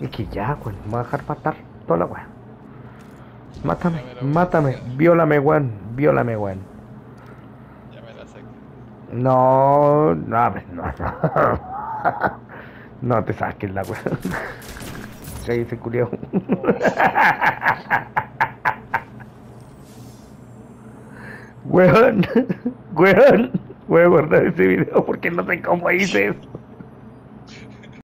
Es que ya, weón, me voy a dejar matar toda la weá. Mátame, mátame, viólame, weón, viólame, weón. Ya me la saqué. No, no, no, no. No te saques la weón. Cállese, culiao. Weón, weón, voy a guardar ese video porque no sé cómo hice esto.